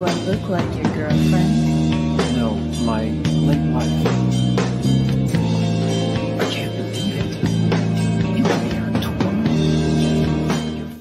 Do I look like your girlfriend? No, my late wife.